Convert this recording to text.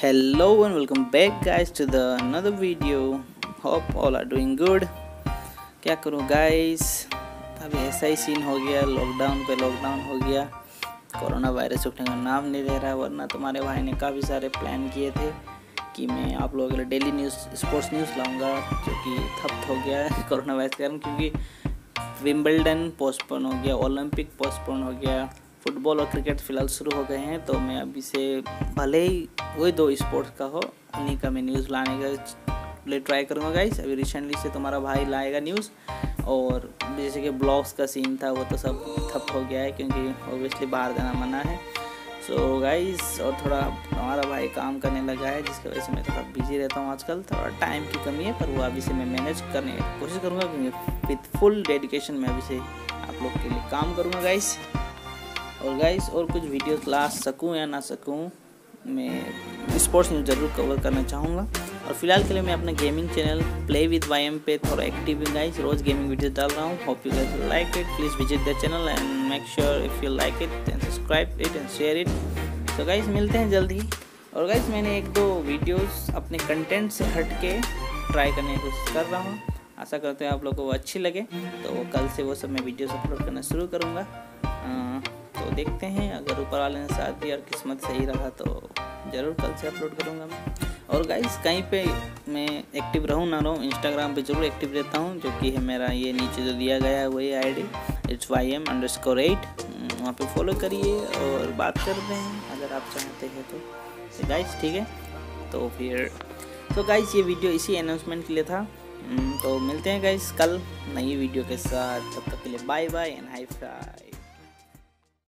hello and welcome back, guys, to the another video. Hope all are doing good. क्या करूँ guys अभी ऐसा ही scene हो गया लॉकडाउन पे लॉकडाउन हो गया। कोरोना वायरस उठने का नाम नहीं ले रहा, वरना तुम्हारे भाई ने काफ़ी सारे प्लान किए थे कि मैं आप लोगों के लिए डेली न्यूज़ स्पोर्ट्स न्यूज़ लाऊँगा, जो कि ठप हो गया है कोरोना वायरस के कारण, क्योंकि विम्बलडन पोस्टपोन हो गया ओलंपिक पोस्टपोन हो गया। फुटबॉल और क्रिकेट फ़िलहाल शुरू हो गए हैं तो मैं अभी से भले ही वही दो स्पोर्ट्स का हो उन्हीं का मैं न्यूज़ लाने का लिए ट्राई करूँगा गाइस अभी रिसेंटली से तुम्हारा भाई लाएगा न्यूज़ और जैसे कि ब्लॉग्स का सीन था वो तो सब ठप हो गया है क्योंकि ओबियसली बाहर जाना मना है। सो so, गाइस और थोड़ा हमारा भाई काम करने लगा है जिसकी वजह से मैं थोड़ा बिज़ी रहता हूँ आजकल। थोड़ा टाइम की कमी है पर वो अभी से मैं मैनेज करने की कोशिश करूँगा क्योंकि विथ फुल डेडिकेशन मैं अभी से आप लोग के लिए काम करूँगा गाइस और गाइस और कुछ वीडियोस ला सकूँ या ना सकूँ, मैं स्पोर्ट्स न्यूज़ ज़रूर कवर करना चाहूँगा। और फ़िलहाल के लिए मैं अपना gaming channel play with Y M पे थोड़ा एक्टिव हूँ गाइस रोज़ गेमिंग वीडियो डाल रहा हूँ। Hope you guys like it please visit the channel and make sure if you like it and subscribe it and share it तो guys मिलते हैं जल्दी। और गाइस मैंने एक दो वीडियोस अपने कंटेंट से हट के ट्राई करने की कोशिश कर रहा हूँ। आशा करते हैं आप लोगों को अच्छी लगे तो कल से वो सब मैं वीडियोस अपलोड करना शुरू करूँगा। तो देखते हैं, अगर ऊपर वाले ने साथ दिया और किस्मत सही रहा तो ज़रूर कल से अपलोड करूँगा मैं। और गाइस कहीं पे मैं एक्टिव रहूँ ना रहूँ इंस्टाग्राम पे ज़रूर एक्टिव रहता हूँ, जो कि है मेरा ये नीचे जो दिया गया है, वही I D it's Y M underscore at वहाँ पर फॉलो करिए और बात करते हैं, अगर आप चाहते हैं तो। गाइस ठीक है? तो फिर तो गाइस ये वीडियो इसी अनाउंसमेंट के लिए था। तो मिलते हैं गाइस कल नई वीडियो के साथ, तब तक के लिए bye bye and hi fi